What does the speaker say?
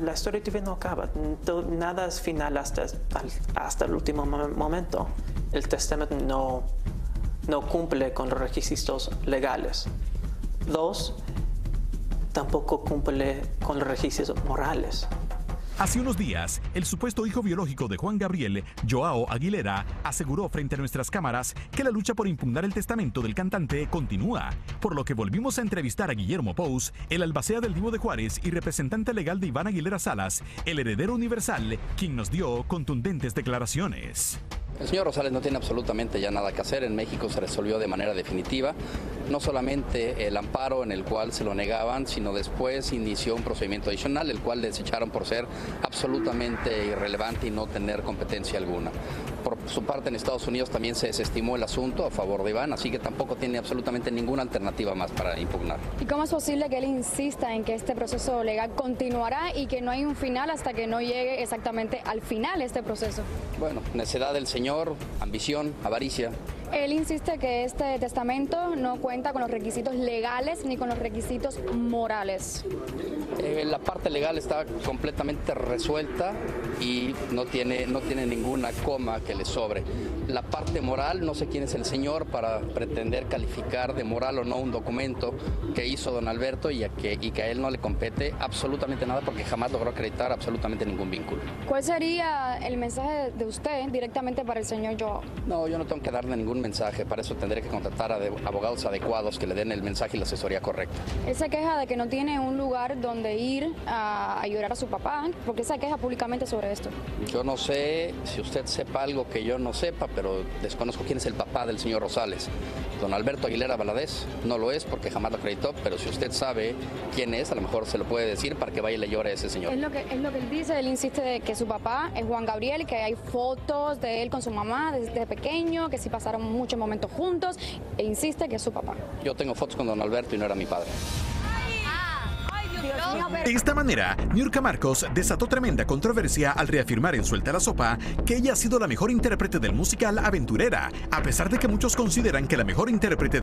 la historia todavía no acaba. Nada es final hasta, hasta el último momento. El testamento no, no cumple con los requisitos legales. Dos, tampoco cumple con los requisitos morales. Hace unos días, el supuesto hijo biológico de Juan Gabriel, Joao Aguilera, aseguró frente a nuestras cámaras que la lucha por impugnar el testamento del cantante continúa, por lo que volvimos a entrevistar a Guillermo Pous, el albacea del Divo de Juárez y representante legal de Iván Aguilera Salas, el heredero universal, quien nos dio contundentes declaraciones. El señor Rosales no tiene absolutamente ya nada que hacer. En México se resolvió de manera definitiva. No solamente el amparo en el cual se lo negaban, sino después inició un procedimiento adicional, el cual desecharon por ser absolutamente irrelevante y no tener competencia alguna. Por su parte, en Estados Unidos también se desestimó el asunto a favor de Iván, así que tampoco tiene absolutamente ninguna alternativa más para impugnar. ¿Y cómo es posible que él insista en que este proceso legal continuará y que no hay un final hasta que no llegue exactamente al final este proceso? Bueno, necedad del señor ambición, avaricia. Él insiste que este testamento no cuenta con los requisitos legales ni con los requisitos morales. Eh, la parte legal está completamente resuelta y no tiene, no tiene ninguna coma que le sobre. La parte moral, no sé quién es el señor para pretender calificar de moral o no un documento que hizo don Alberto y, a que, y que a él no le compete absolutamente nada porque jamás logró acreditar absolutamente ningún vínculo. ¿Cuál sería el mensaje de usted directamente para el señor Joao? No, yo no tengo que darle ningún mensaje, para eso tendré que contratar a abogados adecuados que le den el mensaje y la asesoría correcta. Se queja de que no tiene un lugar donde ir a, llorar a su papá, ¿por qué se queja públicamente sobre esto? Yo no sé si usted sepa algo que yo no sepa, pero desconozco quién es el papá del señor Rosales. Don Alberto Aguilera Valadez no lo es porque jamás lo acreditó, pero si usted sabe quién es, a lo mejor se lo puede decir para que vaya y le llore a ese señor. Es lo que, es lo que él dice, él insiste de que su papá es Juan Gabriel, que hay fotos de él con su mamá desde pequeño, que sí pasaron muchos momentos juntos, e insiste que es su papá. Yo tengo fotos con don Alberto y no era mi padre. De esta manera, Niurka Marcos desató tremenda controversia al reafirmar en Suelta la Sopa que ella ha sido la mejor intérprete del musical Aventurera, a pesar de que muchos consideran que la mejor intérprete